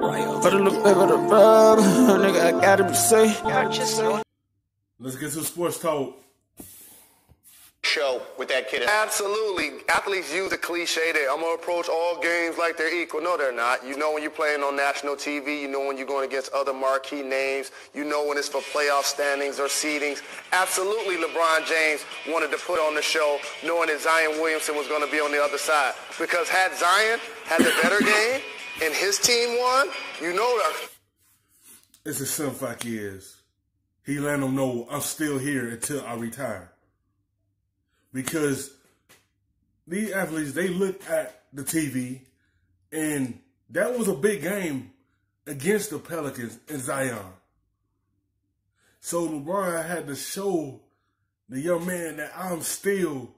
Better look back at the rub, nigga. I gotta be safe. Let's get to sports talk. Show with that kid. Absolutely. Athletes use the cliche that I'm going to approach all games like they're equal. No, they're not. You know when you're playing on national TV. You know when you're going against other marquee names. You know when it's for playoff standings or seedings. Absolutely, LeBron James wanted to put on the show knowing that Zion Williamson was going to be on the other side. Because had Zion had the better game and his team won, you know that. It's as simple like he is. He let them know I'm still here until I retire. Because these athletes, they look at the TV, and that was a big game against the Pelicans and Zion. So LeBron had to show the young man that I'm still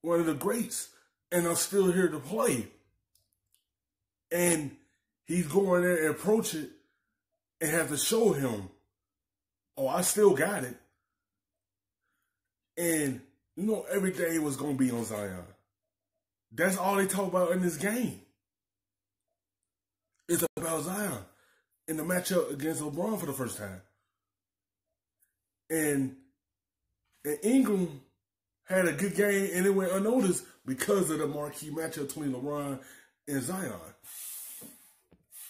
one of the greats, and I'm still here to play. And he's going there and approach it and have to show him, oh, I still got it. And you know everything was gonna be on Zion. That's all they talk about in this game. It's about Zion in the matchup against LeBron for the first time. And, and Ingram had a good game and it went unnoticed because of the marquee matchup between LeBron and Zion.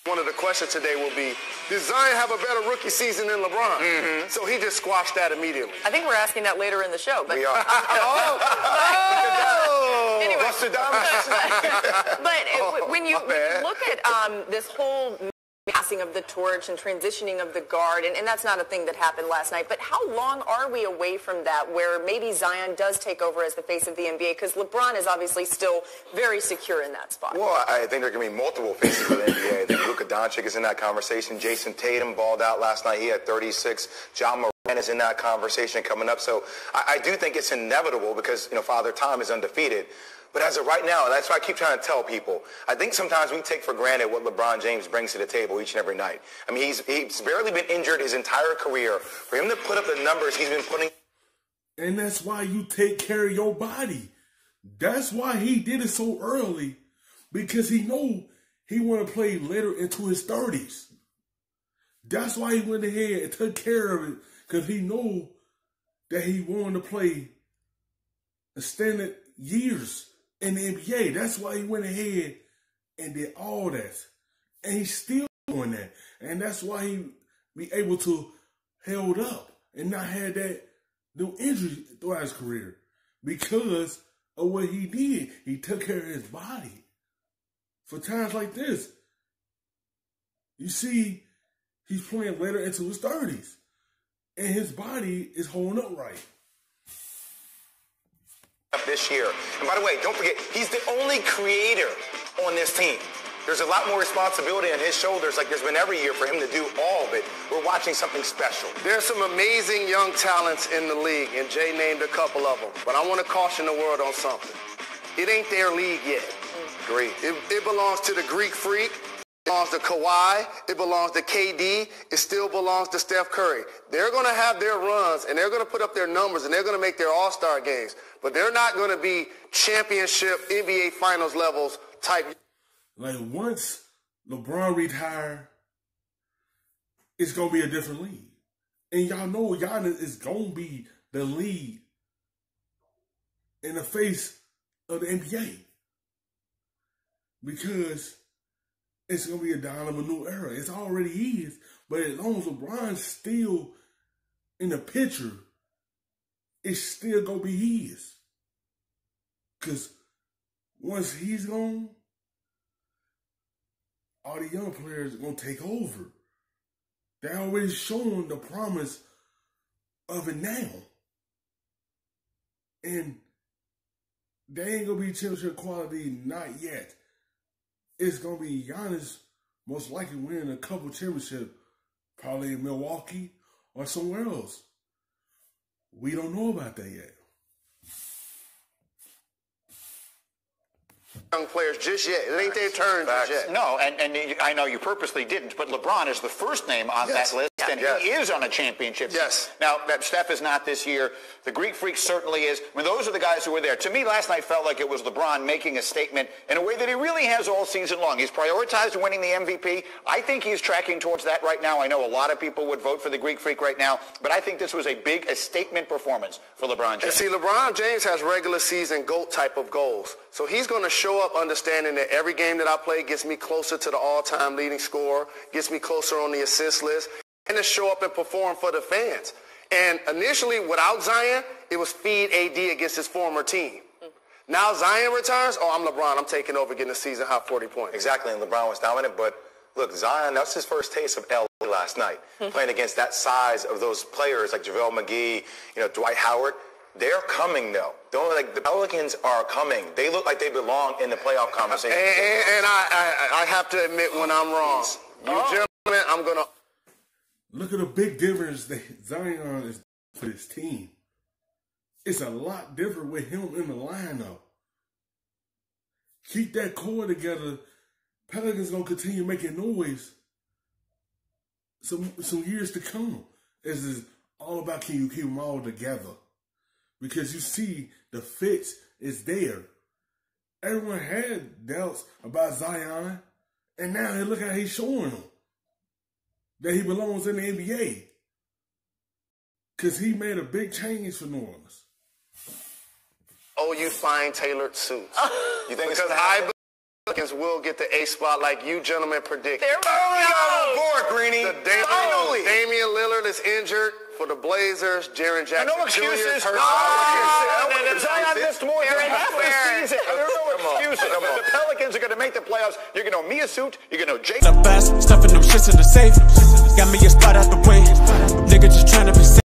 One of the questions today will be, does Zion have a better rookie season than LeBron? Mm-hmm. So he just squashed that immediately. I think we're asking that later in the show. But We are. oh, oh, Anyway. Buster Dominance. but Oh, when you when you look at um, this whole passing of the torch and transitioning of the guard, and, and that's not a thing that happened last night, but how long are we away from that where maybe Zion does take over as the face of the NBA? Because LeBron is obviously still very secure in that spot. Well, I think there can be multiple faces of the NBA. Luka Doncic is in that conversation. Jayson Tatum balled out last night. He had 36. Ja Morant is in that conversation coming up. So I, I do think it's inevitable because, you know, Father Time is undefeated. But as of right now, that's why I keep trying to tell people. I think sometimes we take for granted what LeBron James brings to the table each and every night. I mean, he's, he's barely been injured his entire career. For him to put up the numbers he's been putting And that's why you take care of your body. That's why he did it so early. Because he knew he want to play later into his 30s. That's why he went ahead and took care of it. Because he knew that he wanted to play extended years in the NBA. That's why he went ahead and did all that. And he's still doing that. And that's why he be able to held up and not had that no injury throughout his career. Because of what he did. He took care of his body. For times like this. You see, he's playing later into his 30s. And his body is holding up right. this year. And by the way, don't forget, he's the only creator on this team. There's a lot more responsibility on his shoulders like there's been every year for him to do all of it. We're watching something special. There's some amazing young talents in the league, and Jay named a couple of them. But I want to caution the world on something. It ain't their league yet. Mm. Great. It, it belongs to the Greek Freak. It belongs to Kawhi. It belongs to KD. It still belongs to Steph Curry. They're going to have their runs, and they're going to put up their numbers, and they're going to make their all-star games. But they're not going to be championship NBA Finals levels type. Like once LeBron retire, it's gonna be a different league. And y'all know Giannis is gonna be the lead in the face of the NBA. Because it's gonna be a down of a new era. It's already is, but as long as LeBron's still in the picture, it's still gonna be his. Cause once he's gone, all the young players are gonna take over. They're already showing the promise of it now. And they ain't gonna be championship quality, not yet. It's gonna be Giannis most likely winning a couple championship, probably in Milwaukee or somewhere else. We don't know about that yet. Young players just yet. It ain't their turn just yet. No, and, and I know you purposely didn't, but LeBron is the first name on Yes. that list. Yeah. he is on a championship team. Yes. Now, Steph is not this year. The Greek Freak certainly is. I mean, those are the guys who were there. To me, last night felt like it was LeBron making a statement in a way that he really has all season long. He's prioritized winning the MVP. I think he's tracking towards that right now. I know a lot of people would vote for the Greek Freak right now, but I think this was a big, a statement performance for LeBron And see, LeBron James has regular season GOAT type of goals. So he's going to show up understanding that every game that I play gets me closer to the all-time leading scorer, gets me closer on the assist list, and to show up and perform for the fans. And initially, without Zion, it was feed AD against his former team. Now Zion returns, oh, I'm LeBron. I'm taking over getting a season high 40 points. Exactly, and LeBron was dominant, but look, Zion, that's his first taste of LA last night. Hmm. Playing against that size of those players like JaVale McGee, you know, Dwight Howard. They're coming though. Don't like the Pelicans are coming. They look like they belong in the playoff conversation. and, and I, I, I have to admit when I'm wrong. You gentlemen, I'm going to Look at the big difference that Zion is for his team. It's a lot different with him in the lineup. Keep that core together. Pelicans gonna continue making noise. Some some years to come. This is all about can you keep them all together? Because you see the fit is there. Everyone had doubts about Zion, and now look how he's showing them that he belongs in the NBA. Because he made a big change for New Orleans. owe you fine tailored suits. You think it's because gonna I Pelicans will get the A spot like you gentlemen predicted. There we Oh, go. board, Greeny. The Damian, Finally. Damian Lillard is injured for the Blazers. Jaren Jackson no Jr. is excuses. hurt. No, no, no, no, Zion no. missed more than Aaron, half the Aaron. season. There are no Come on, excuses. come are going to make the playoffs. You're going to know a Suit. You're going to know Jake. Stuffing them shits in the safe. Got me a spot out the way.